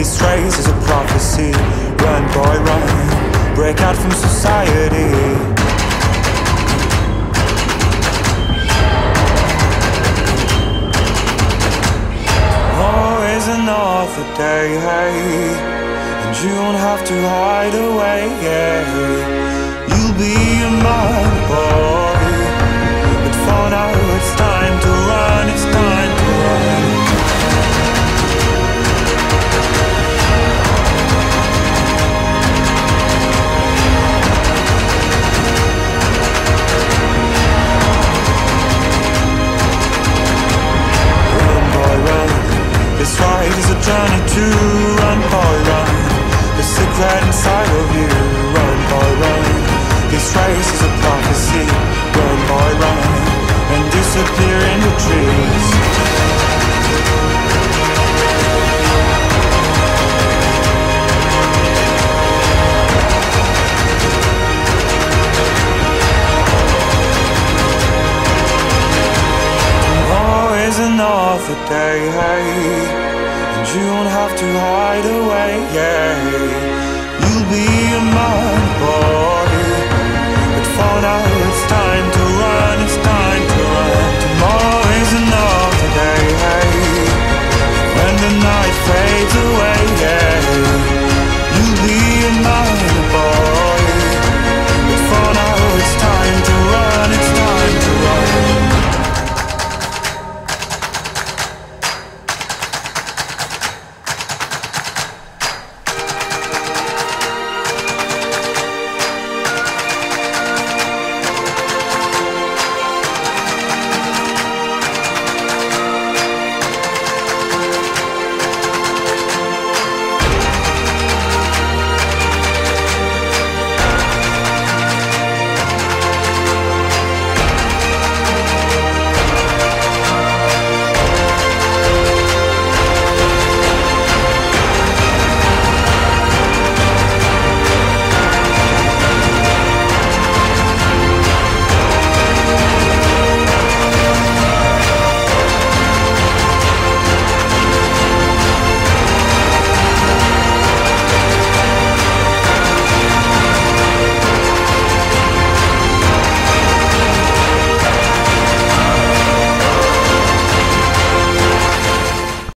This race is a prophecy. Run, boy, run. Break out from society. Another day, hey. And you don't have to hide away, yeah. Inside of you. Run, boy, run. This race is a prophecy. Run, boy, run. And disappear in the trees. Always another day, hey. And you don't have to hide away, yeah. You'll be a